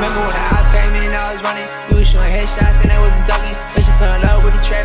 Remember when the odds came in, I was running. You was shooting headshots and I wasn't ducking. But she fell in love with the trap.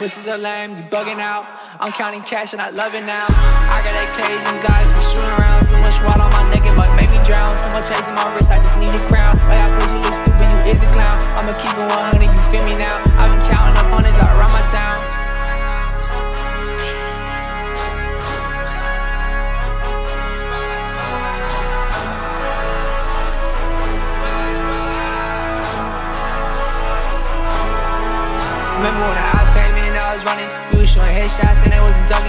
Pussies are lame, you bugging out. I'm counting cash and I love it now. I got AKs and guys been shooting around. So much water on my neck, it might make me drown. So much chasing my wrist, I just need a crown. Oh, yeah, pussy look stupid, you is a clown. I'ma keep it 100, you feel me now? I've been counting up on this all around my town. Remember when I running. You was showing headshots and I wasn't ducking.